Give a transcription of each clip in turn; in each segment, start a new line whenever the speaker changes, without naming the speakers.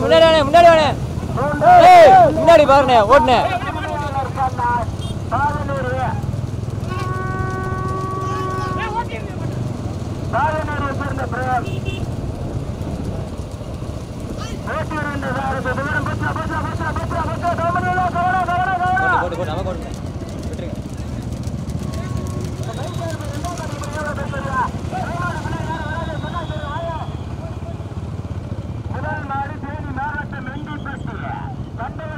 முன்னாடி வாணே முன்னாடி முன்னாடி பாருண்ணே ஓடுனே
பதினூறு கண்டவர்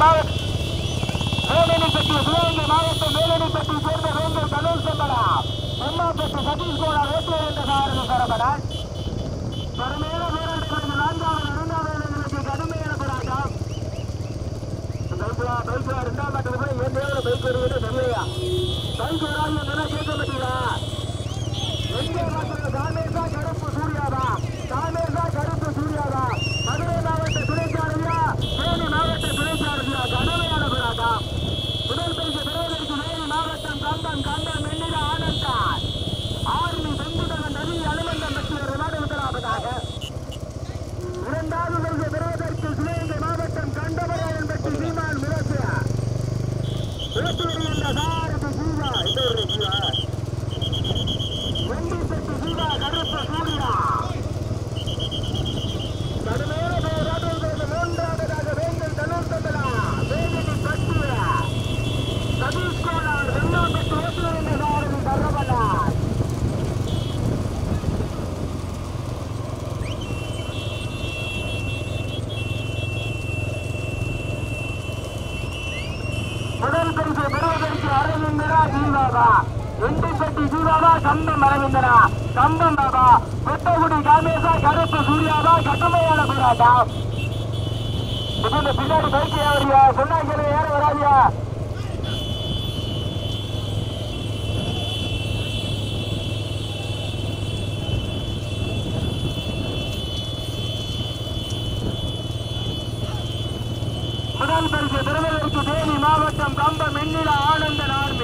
மாவட்டம் வேலனைப்பட்டி சிவகங்கை மாவட்டம் வேலனைப்பட்டி சேர்ந்த வேங்கல் கணேஷ் செம்படா எம்மாப்பட்டி சதீஷ்கோடா வேட்டூர் என்ற சாரதி சரபடால் பெருமையான வீரர்கள் நான்காவது இரண்டாவது வீரர்களுக்கு கடுமையான போராட்டம். பைக்ல பைக்ல இரண்டாம் கட்டத்தில் என்ன கேட்க கட்டுமையான போராட்டம் இதுல வராதியா? முதல் பரிசு திருநெல்வேலிக்கு தேனி மாவட்டம் கம்பம் மின்னில ஆனந்த நாள்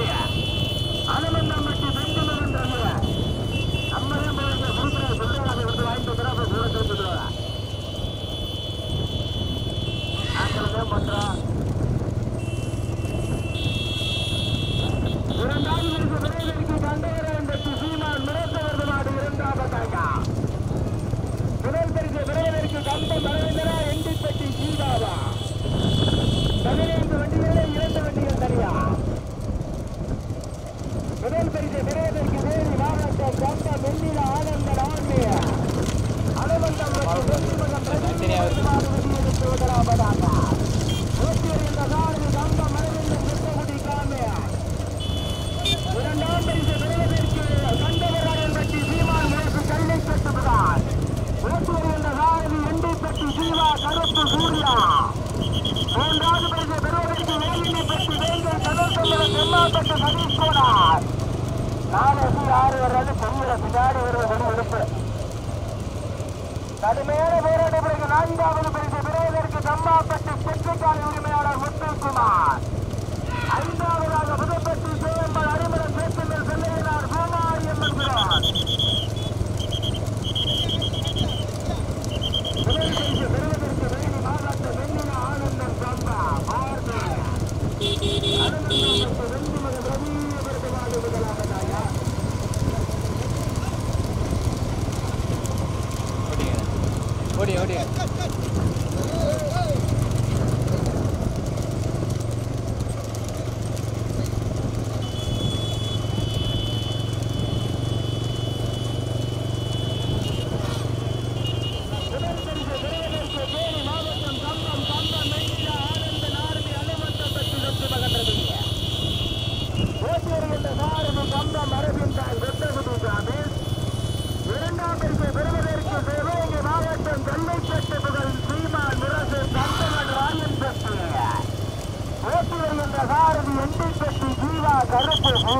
ஜீவா கருப்பு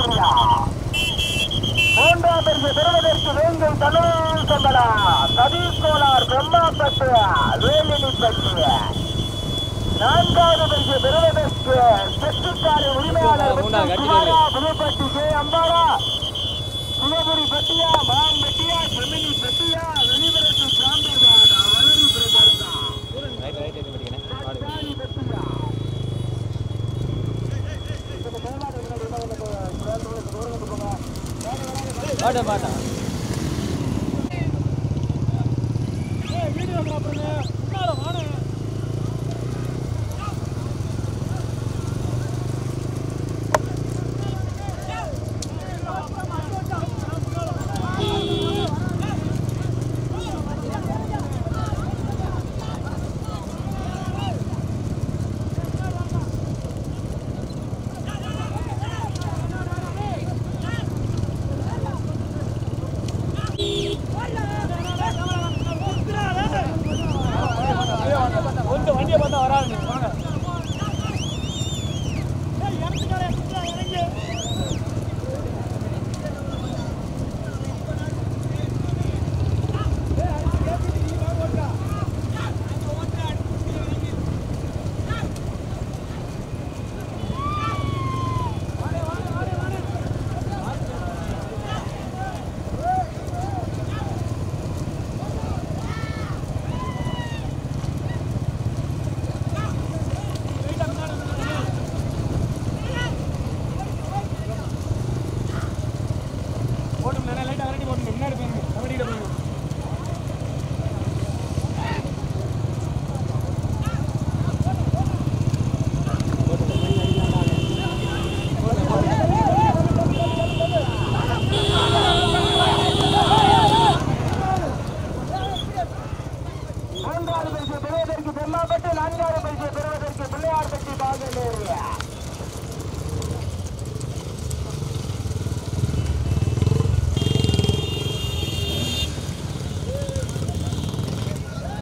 மூன்றாம் பரிசு பெறுவதற்கு வேண்டும் தமிழ் சம்பளா சதீஷ் கோலார் பிரம்மாப்பட்டு வேலினி பட்டு நான்காவது பரிசு பெறுவதற்கு செட்டுக்காரி உரிமையாளர் குமாரா, புதுப்பட்டி கே அம்பாரா சிவபுரி பட்டியா மாம் பட்டியா செமினி
ま
だまだ。